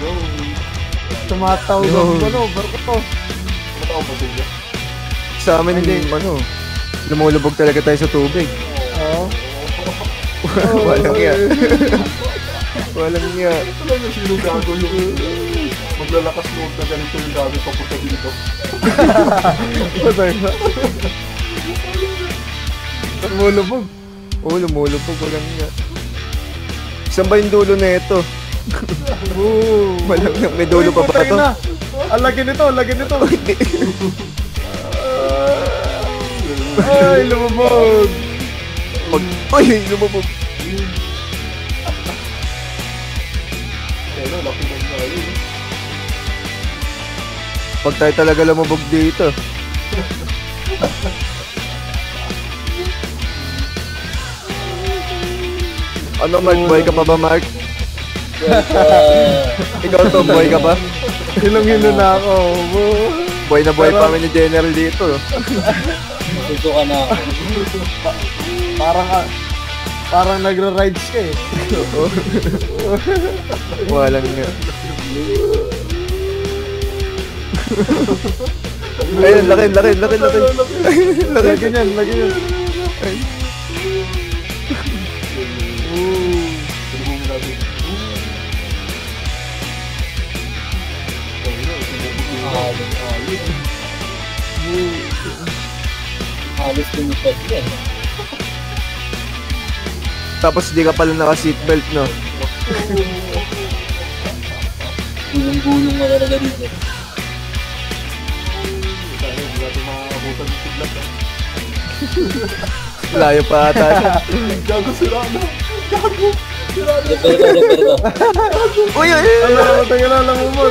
Yo. Tumataw ng ano, barko to. Mataw ba sila? Sa amin, hindi, ano, lumulubog talaga tayo sa tubig. Oo. Walang iya. Walang iya. Alam niyo sino gago yung maglalakas loob na ganito yung gamit papunta dito. Patay na. Lumulubog. Oo, lumulubog. Walang iya. Saan ba yung dulo na ito? Oo. Walang iya. May dulo pa ba ito? na. Ang laki nito, ang nito. Ay, lumubog. Pag... Ay, lumubog. Kaya na, laki ng tayo. Pag tayo talaga lumubog dito. Ano, Mark? Buhay ka pa ba, Mark? Ikaw, Tom, buhay ka pa? Hilong-hilo na ako. Buhay na buhay pa kami ni General dito. Susuka na ako. Parang, ah, parang nagra-rides ka eh. Walang nga. Ayun, laki, laki, laki, laki. laki. Lagi niyan, lagi niyan. Yung Halos, lumipad yan. Tapos di ka pala naka-seatbelt, no? Gulong-gulong ka talaga dito. Layo pa ata. Gago sila na. Gago. Ka, repair ka. Uy, uy, uy! Ano, tayo na lang umol.